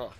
Oh,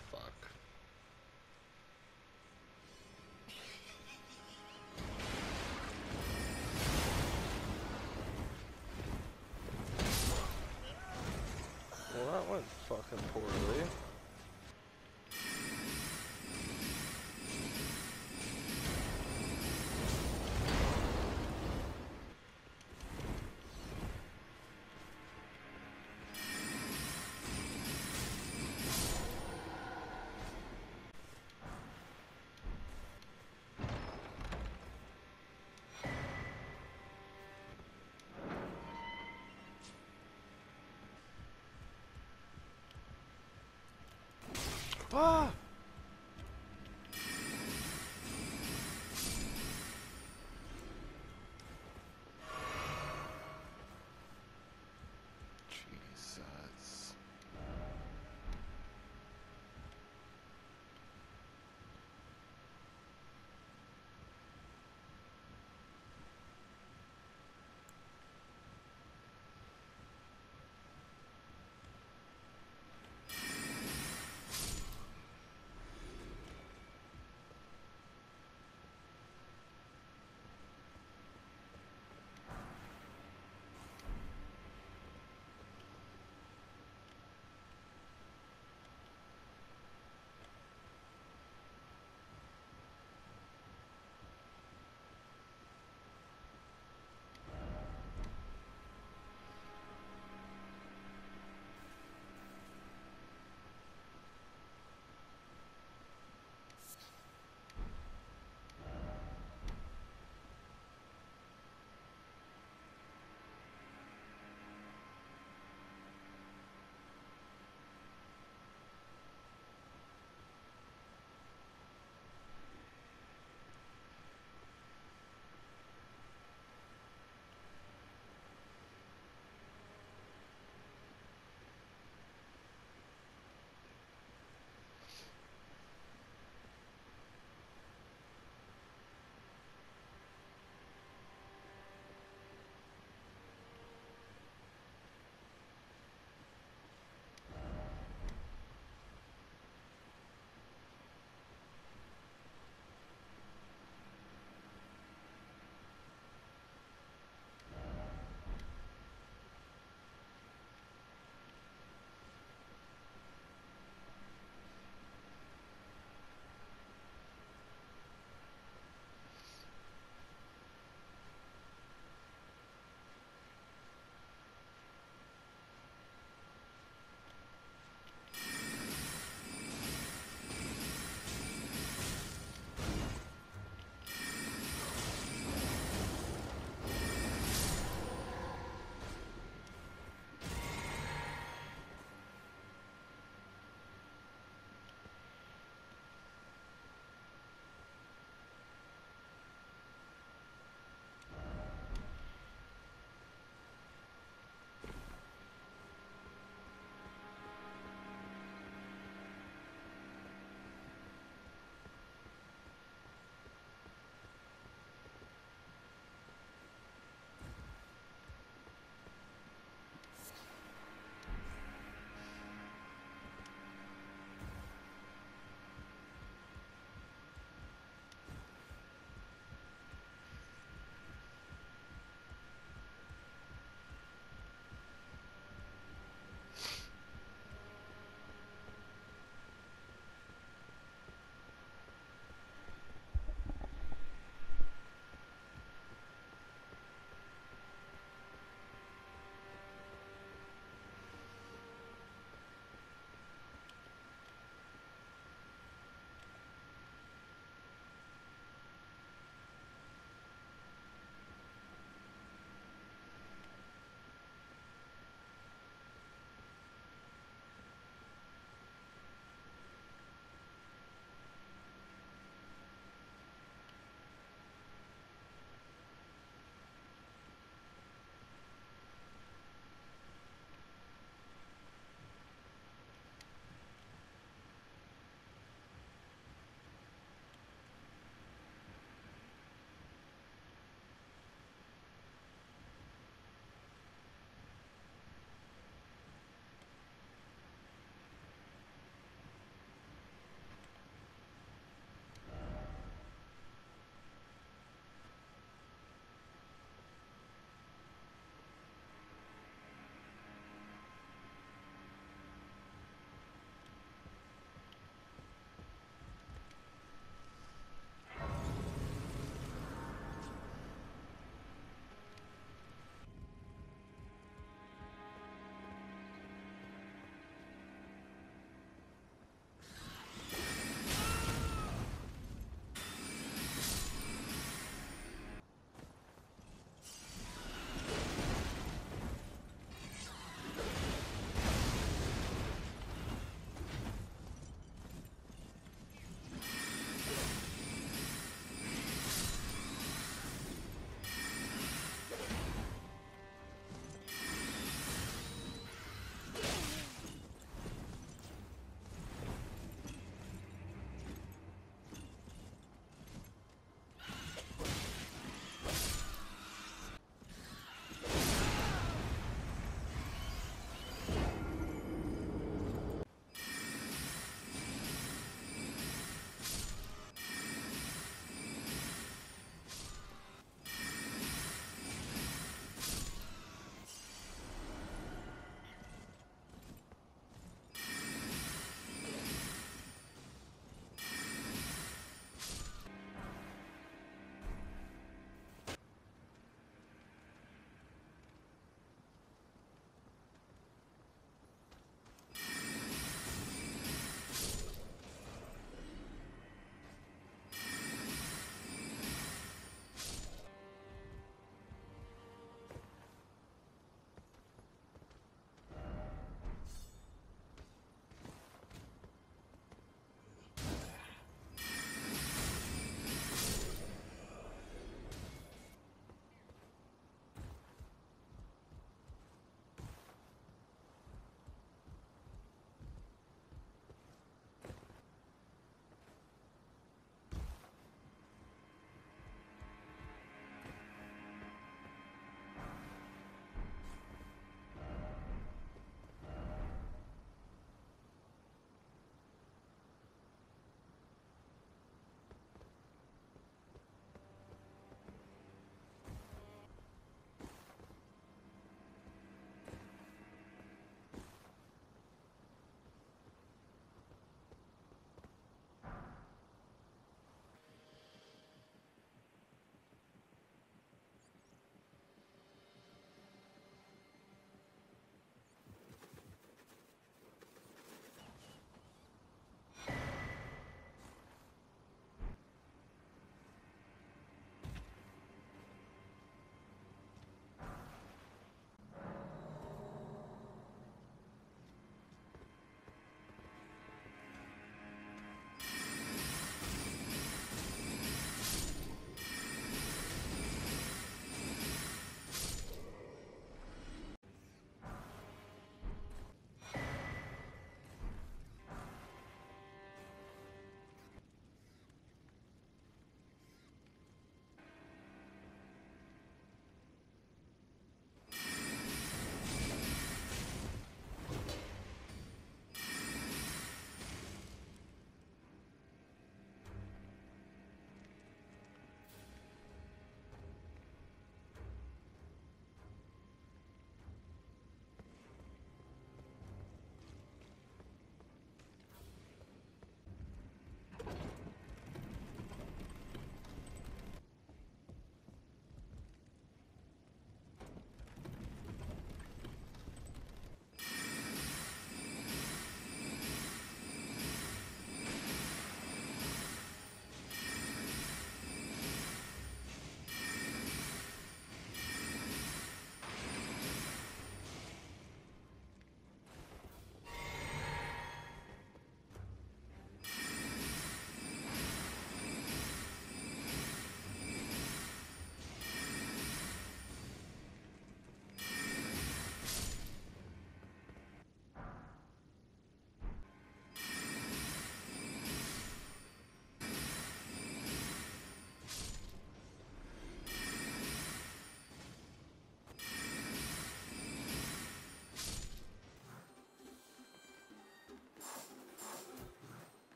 Ah!